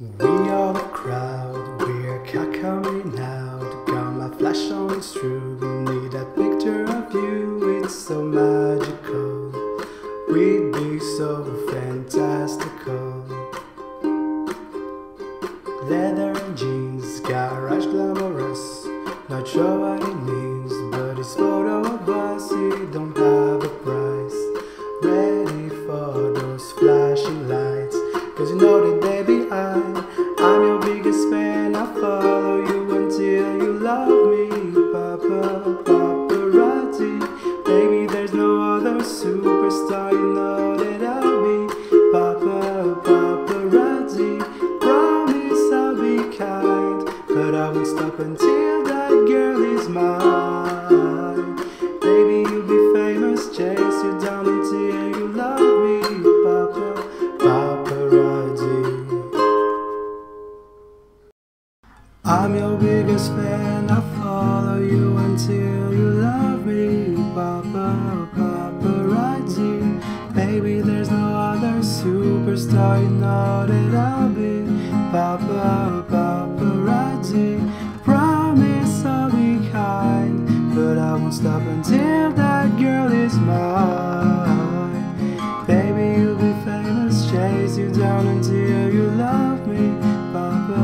We are the crowd, we're coming out. Got my flash on, it's true. Need a picture of you, it's so magical. We'd be so fantastical. Leather and jeans, garage glamorous. Not sure what it means, superstar You know that I'll be Papa paparazzi. Promise I'll be kind But I won't stop until that girl is mine. Baby you'll be famous Chase you down until you love me Papa paparazzi. I'm your biggest fan, superstar, you know that I'll be Papa, paparazzi. Promise I'll be kind, but I won't stop until that girl is mine. Baby, you'll be famous, chase you down until you love me, Papa.